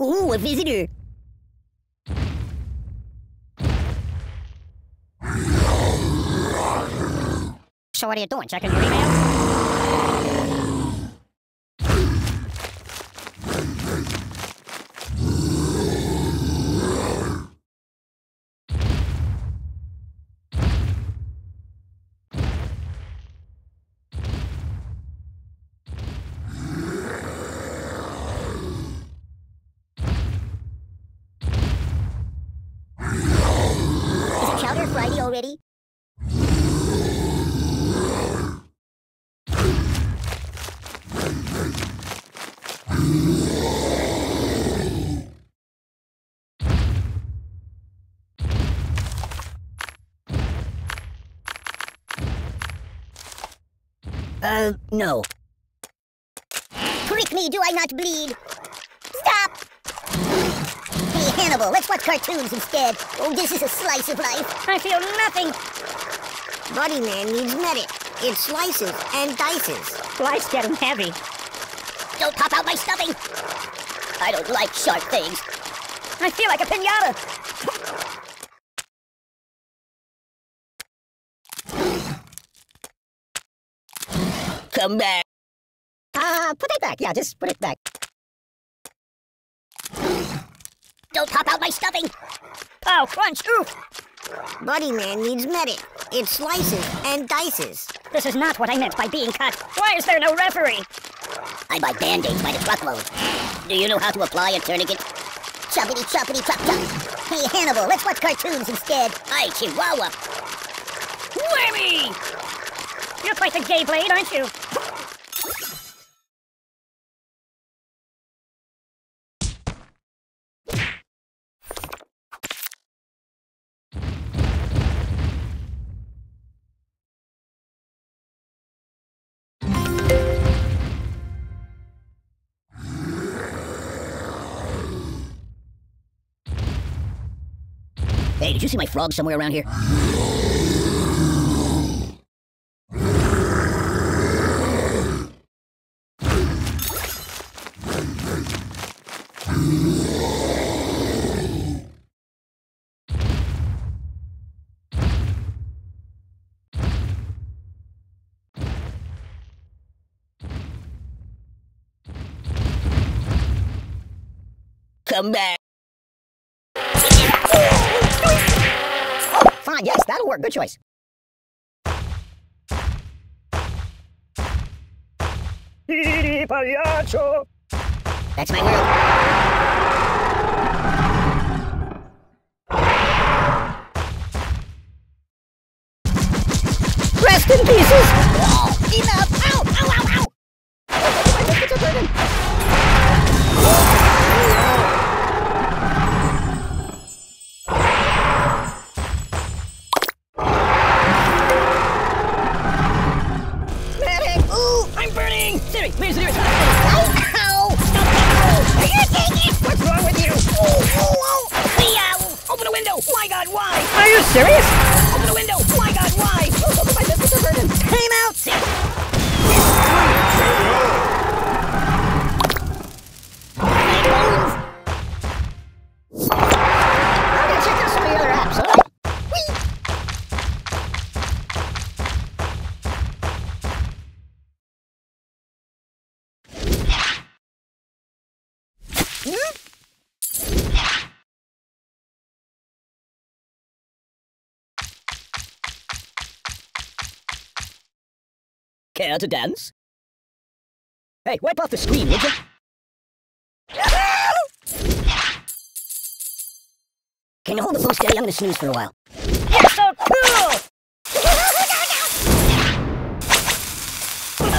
Ooh, a visitor. So what are you doing? Checking your email? Is it Chowder Friday already? Uh, no. Prick me, do I not bleed? Stop! Hey, Let's watch cartoons instead. Oh, this is a slice of life. I feel nothing. Buddyman needs medic. It slices and dices. Life's getting heavy. Don't pop out my stuffing! I don't like sharp things. I feel like a pinata. Come back. Ah, put it back. Yeah, just put it back. Don't pop out my stuffing! Oh, crunch! Ooh! Buddyman needs medic. It slices and dices. This is not what I meant by being cut. Why is there no referee? I buy band-aids by the truckload. Do you know how to apply a tourniquet? Choppity choppity chop chop. Hey Hannibal, let's watch cartoons instead. Hi Chihuahua. Whammy! You're quite the gay blade, aren't you? Hey, did you see my frog somewhere around here? Come back. Yes, that'll work. Good choice. That's my world. Rest in pieces! Enough! Ow! Ow! Ow! Ow! Serious? Care to dance? Hey, wipe off the screen, would you? Can you hold the phone steady? I'm gonna snooze for a while. You're so cool!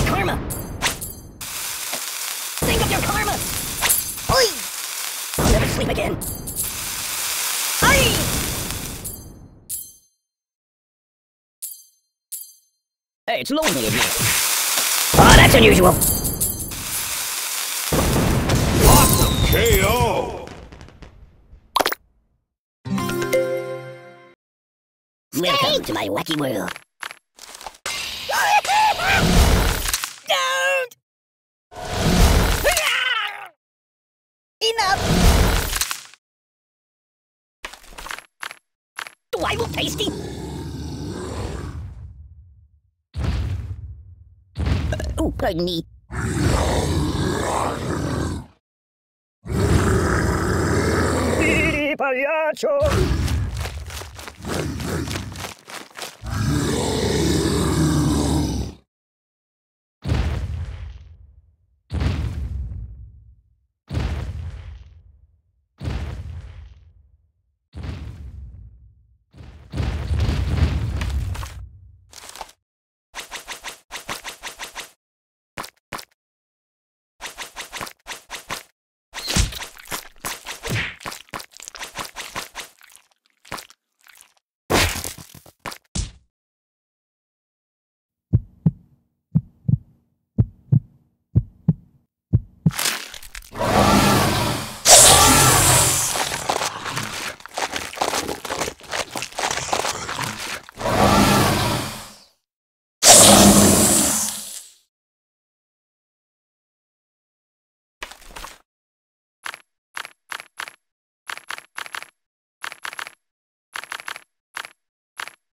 Karma? Think of your karma! Oi! I'll never sleep again. Hey, it's lonely in here. Oh, ah, that's unusual. Awesome KO! Welcome to my wacky world. Don't! Ah! Enough! Do I look tasty? Oh, pardon me. Speedy Pagliaccio!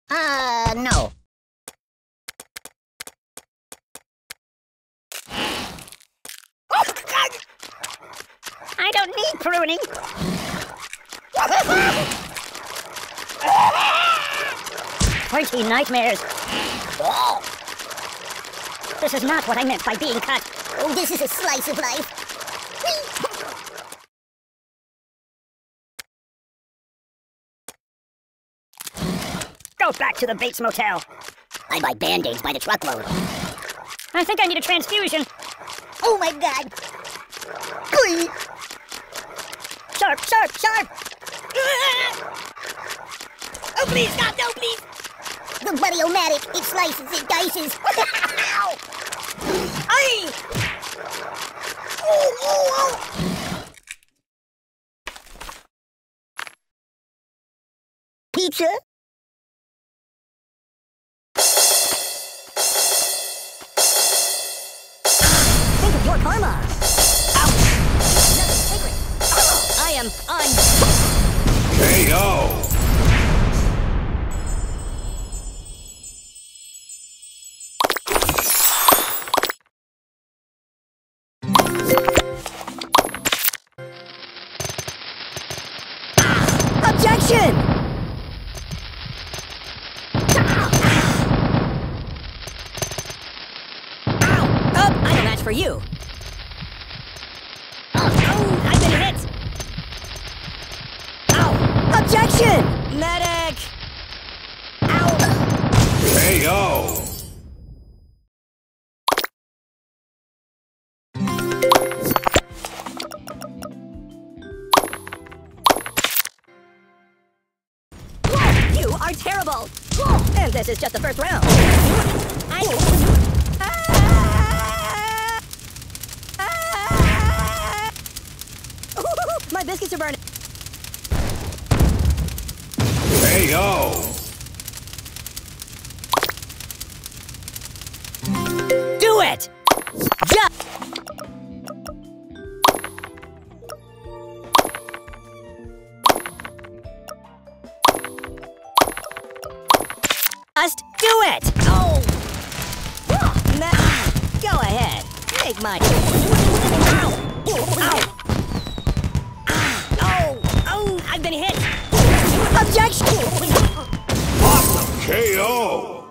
Uh, no. I don't need pruning. Pointy nightmares. This is not what I meant by being cut. oh this is a slice of life. Back to the Bates Motel. I buy band-aids by the truckload. I think I need a transfusion. Oh my god. Please. Sharp, sharp, sharp. Oh, please, stop, no, please. The Buddy-O-Matic, it slices, it dices. Aye. Oh, oh, oh. Pizza? Your karma. Nothing sacred. I am un. KO. Objection! Ow! Oh, I'm a match for you. This is just the first round. I... Ah! Ah! My biscuits are burning. KO. Do Make my... Ow! Ow! Oh! Oh! I've been hit! Objection! KO.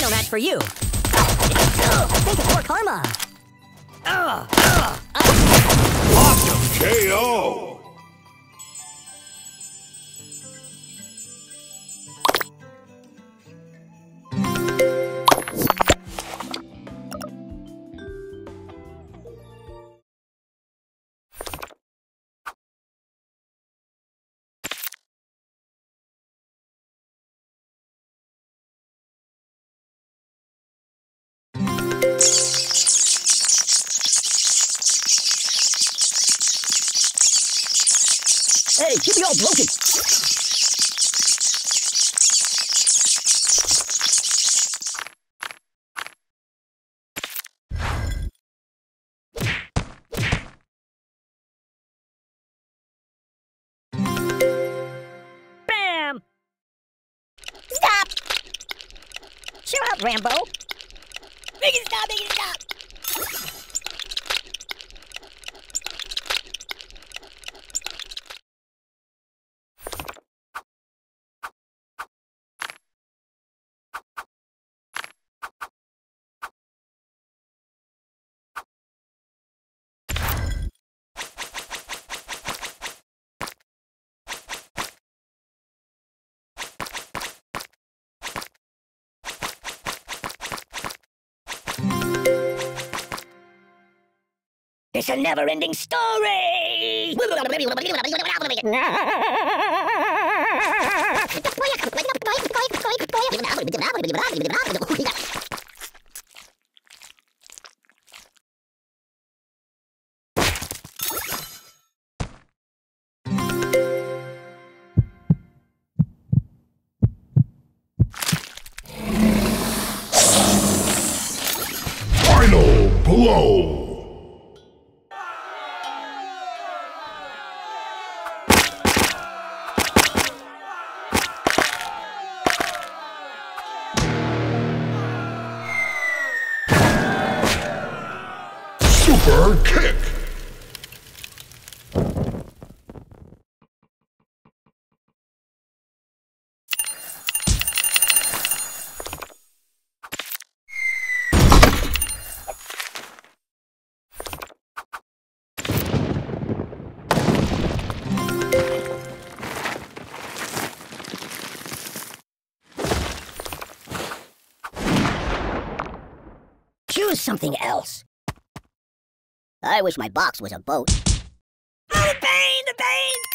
Don't match for you. Think of your karma. Ugh! KO. Hey, keep me all broken. Bam! Stop! Cheer up, Rambo. Make it stop, make it stop! It's a never-ending story! Final blow. Choose something else. I wish my box was a boat. Oh, the pain, the pain!